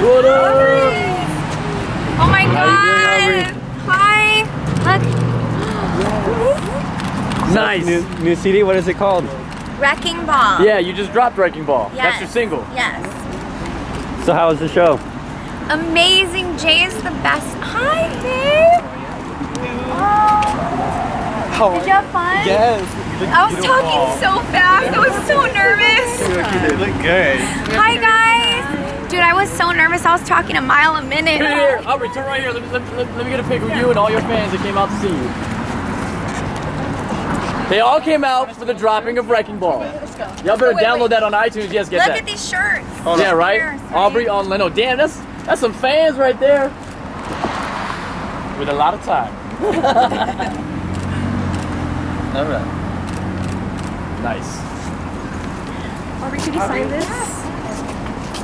What up? Oh my god. Hi. Look. Nice. New, new CD, what is it called? Wrecking Ball. Yeah, you just dropped Wrecking Ball. Yes. That's your single. Yes. So how was the show? Amazing. Jay is the best. Hi, babe. Oh. Did you have fun? Yes. I was talking so fast. I was so nervous. You look good. Hi, guys. Dude, I was so nervous. I was talking a mile a minute. Here, here. Aubrey, turn right here. Let me, let, let, let me get a pic with you and all your fans that came out to see you. They all came out for the dropping of Wrecking Ball. Y'all better Oh, wait, download wait. that on iTunes. Yes, get Look that. at these shirts. yeah, right? Cheers, right? Aubrey on Leno. Damn, that's that's some fans right there. With a lot of time. All right. Nice. Aubrey, could you sign this?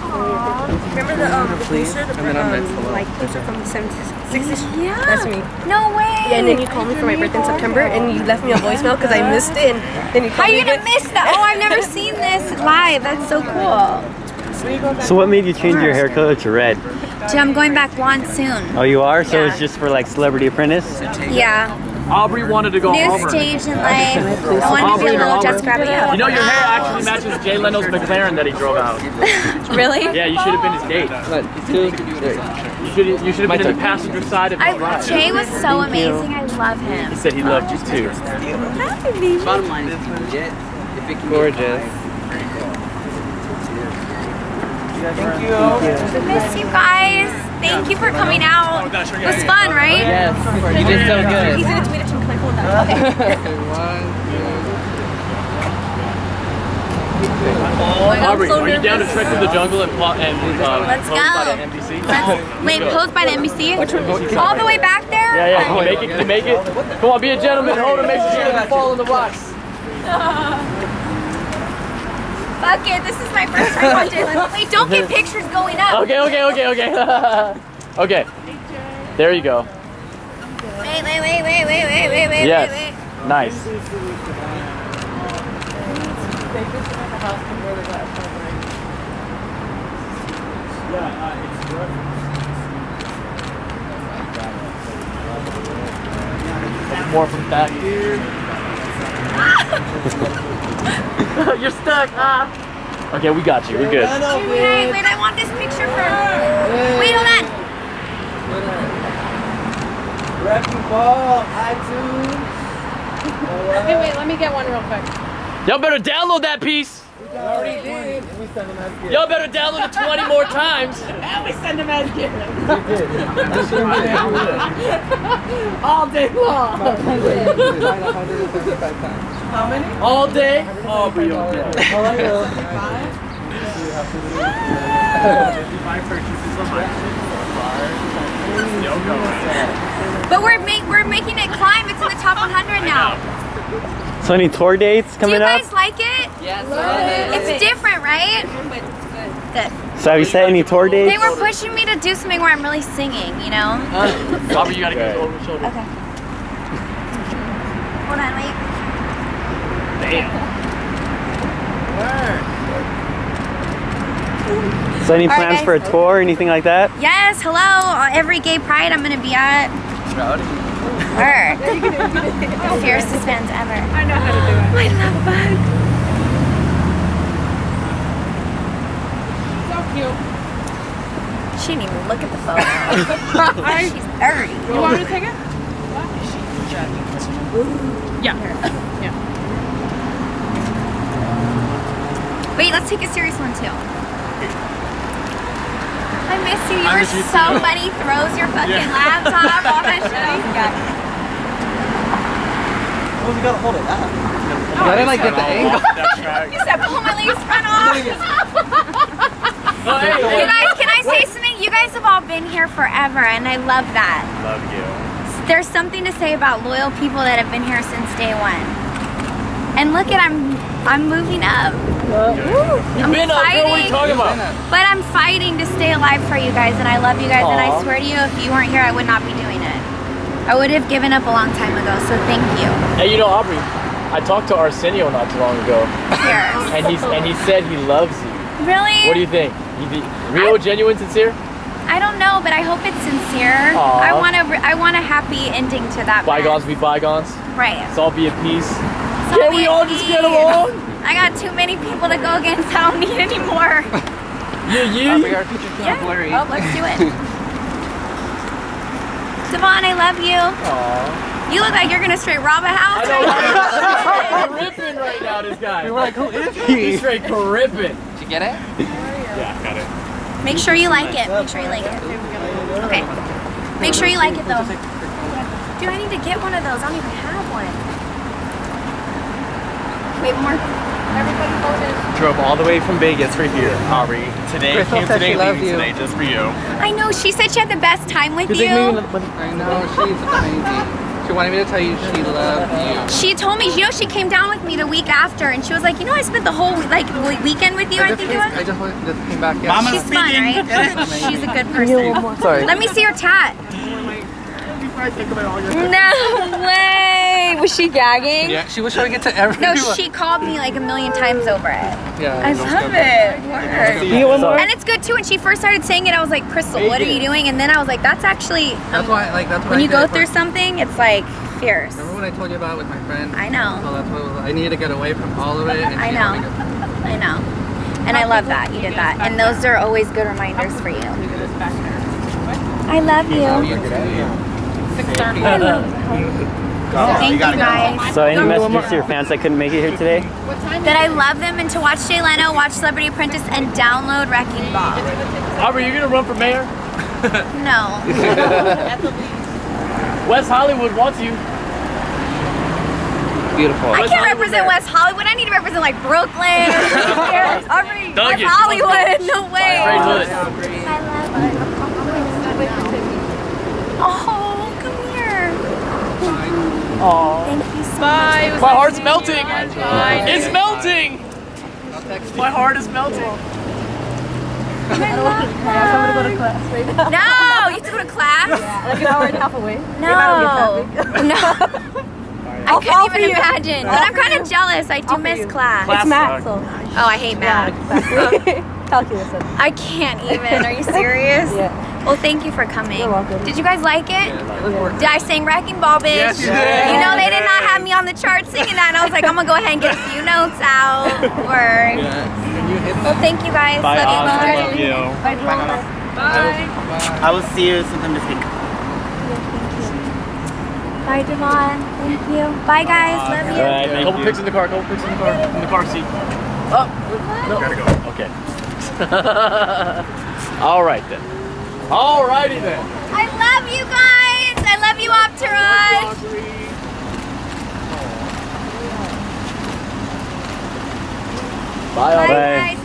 Remember the um the poster, the And then I'm um, hello. like poster from the 70s, 60s? Yeah. That's me. No way. Yeah, and then you called me for my birthday in September, and you left me a voicemail because I missed it, and then you How called you me gonna miss that? Oh, I've never seen this live. That's so cool. So what made you change your hair color to red? Gee, I'm going back blonde soon. Oh, you are? So Yeah. it's just for like Celebrity Apprentice? Yeah. Aubrey wanted to go New Auburn. stage in life. I wanted to be a little Jessica Rabbit. You know your hair actually matches Jay Leno's McLaren that he drove out. Really? Yeah, you should have been his date. One, two, three. You should you should have been in the passenger side of his I, ride. Jay was so amazing. I love him. He said he loved you too. Hi, baby. Bottom line is legit. If it can Gorgeous. Thank you. I miss you guys. Thank you for coming out. It was fun, right? Yes. You did so good. He's gonna tweet it to me. Can I phone down? Aubrey, are you down to trek through the jungle and pl- and uh, Let's pose by go. the NBC? Let's, wait, posed by the NBC? All the way back there? Yeah, yeah. Can you make it? Can you make it? Come on, be a gentleman. Hold it. Make sure she doesn't fall in the rocks. Fuck it. This is my first time on Jalen. Wait, don't get pictures going up. Okay, okay, okay, okay. okay. There you go. Wait, wait, wait, wait, wait, wait, wait, wait, Yes. wait, wait. Nice. More from back here. You're stuck. Ah. Okay, we got you. We're good. Wait, wait, I want this picture first. Wait, hold on. Wrecking ball, iTunes. Wait, wait, let me get one real quick. Y'all better download that piece. Already did. We sent them as Y'all better download it 20 more times. And we send them as gifts. All day long. How many? All day. Oh, Aubrey all day. But we're make, we're making it climb. It's in the top 100 now. So any tour dates coming up? Do you coming up? guys like it? Yes. It's different, right? Good. So have you set any tour dates? They were pushing me to do something where I'm really singing, you know? Aubrey, you gotta get over the shoulder. Okay. Hold on, wait. Damn. So any plans guys. for a tour or anything like that? Yes, hello. Every gay pride I'm gonna be at. Her. the fiercest fans ever. I know how to do it. I love bug. So cute. She didn't even look at the photo. She's dirty. you want me to take it? Yeah. Yeah. Wait, let's take a serious one too. I miss you. You I were miss you so too. funny. Throws your fucking laptop off my show. Oh, you gotta hold it up. You gotta like get the angle. You said pull my lace front off. You guys, can I say something? You guys have all been here forever, and I love that. Love you. There's something to say about loyal people that have been here since day one. And look at I'm I'm moving up. You've been up, girl. What are you fighting. talking about? But I'm fighting to stay alive for you guys, and I love you guys. And I swear to you, if you weren't here, I would not be doing it. I would have given up a long time ago. So thank you. Hey, you know, Aubrey, I talked to Arsenio not too long ago, Cheers. and he and he said he loves you. Really? What do you think? You think real, I- genuine, sincere? I don't know, but I hope it's sincere. Aw. I want a, I want a happy ending to that. Bygones mess. be bygones. Right. Let's all be at peace. So Can't we all at just get along? I got too many people to go against. I don't need any more. Yeah, I yeah. think our picture's kind of blurry. Oh, let's do it. Devon, I love you. Aw. You look like you're gonna straight rob a house. I know. right. He's ripping right now, this guy. We were like, who is He's he? straight ripping. Did you get it? Yeah, got it. Make sure you like it. Make sure you like it. Okay. Make sure you like it though. Dude, I need to get one of those. I don't even have one. Wait, one more. Everybody voted. Drove all the way from Vegas for here, Aubrey. Today Crystal came said today, she loved leaving you. today just for you. I know. She said she had the best time with you. I know, she's amazing. She wanted me to tell you she loved you. She told me, you know, she came down with me the week after, and she was like, you know, I spent the whole like weekend with you. I just, think it I was. just, just came back. Mama She's fun, right? She's a good person. Sorry. Let me see her tat. No way. Was she gagging? Yeah, she was trying to get to everyone. No, she called me like a million times over it. Yeah. I love it. Word. You get one more? And it's good too. When she first started saying it, I was like, Crystal, what are you doing? And then I was like, that's actually That's um, why, like, that's what when I you go for- through something, it's like fierce. Remember when I told you about it with my friend? I know. So that's what was. I needed to get away from all of it. And I know. get- I know. And I love that you did that. And those are always good reminders for you. I love you. I love you. Thank you guys. So any messages to your fans that couldn't make it here today? That I love them and to watch Jay Leno, watch Celebrity Apprentice, and download Wrecking Ball. Aubrey, you gonna run for mayor? No. West Hollywood wants you. Beautiful. I West can't Hollywood represent there. West Hollywood. I need to represent like Brooklyn or. Aubrey, West. Hollywood. No way. Straight hood. I love Oh, come here. Aw. Thank you so Bye. My heart's melting. Bye. It's melting. My heart is melting. much. I love that. No, you have to go to class? Yeah, Like an hour and a half away. No. No. I couldn't even imagine. But I'm kind of jealous. I do miss class. Class It's math, so. Oh, I hate math. Calculus. I can't even. Are you serious? Yeah. Well, thank you for coming. You're welcome. Did you guys like it? Yeah. Did I sing Wrecking Ball, bitch? Yes, you did. You know, they did not have me on the chart singing that, and I was like, I'm gonna go ahead and get a few notes out. Word. Yeah. Can you hit Well, thank you guys. Bye, love Austin. you. Love you. Bye. I will see you sometime this week. Bye, Devon. Thank you. Bye, guys. Love you. All right, thank Couple you. pics in the car. Couple pics in the car. In the car seat. Oh, no. Gotta go. Okay. All right then. All righty then. I love you guys. I love you, Opteron. Bye. Bye, Aubrey. Bye. guys.